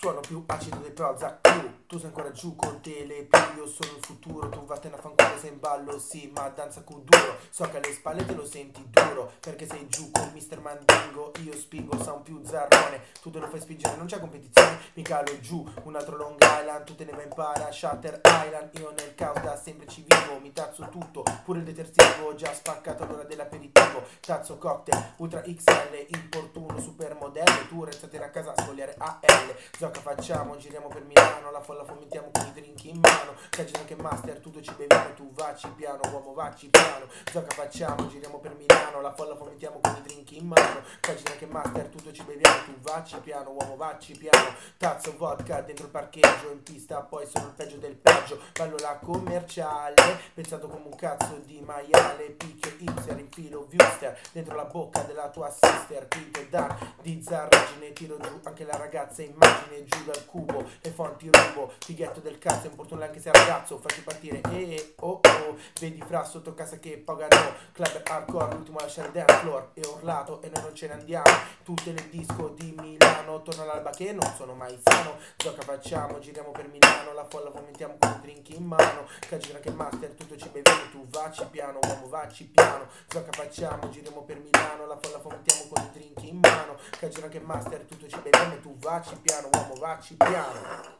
Suono più acido dei Prozac. Più Tu sei ancora giù con te le più Io sono il futuro Tu vattene a fanculo in ballo Sì ma danza cu duro. So che alle spalle te lo senti duro Perché sei giù con Mr. Mandingo. Io spingo sound più zarrone. Tu te lo fai spingere non c'è competizione Mi calo giù. Un altro Long Island Tu te ne vai in para Shatter Island. Io nel caos da sempre ci vivo Mi tazzo tutto. Pure il detersivo Già spaccato all'ora dell'aperitivo. Tazzo cocktail Ultra XL Importuno Supermodello. Tu restate a casa a sfogliare AL Zocca facciamo, giriamo per Milano, la folla fomentiamo con i drink in mano. Cagino che master, tutto ci beviamo, tu vacci piano, uomo vacci piano. Zocca facciamo, giriamo per Milano, la folla fomentiamo con i drink in mano. Cagino che master, tutto ci beviamo, tu vacci piano, uomo vacci piano. Tazzo vodka dentro il parcheggio, in pista poi sono il peggio del peggio. Ballo la commerciale, pensato come un cazzo di maiale. Picchio hipster, infilo viewster, dentro la bocca della tua sister. Quinto dar di zarragine, tiro giù anche la ragazza immagine giù dal cubo, le fonti rubo, fighetto del cazzo, importuno anche se ragazzo, faccio partire, e eh, oh oh, vedi fra sotto casa che pagano, club hardcore, l'ultimo a lasciare dance floor, e urlato e noi non ce ne andiamo, tutte le disco di Milano, torno all'alba che non sono mai sano, gioca facciamo, giriamo per Milano, la folla fomentiamo con i drink in mano, cagina che master, tutto ci beviamo, tu vacci piano, uomo vacci piano, gioca facciamo, giriamo per Milano, la folla fomentiamo con i drink in mano, cagina che master, tutto ci beviamo, tu vacci piano, uomo vacci piano.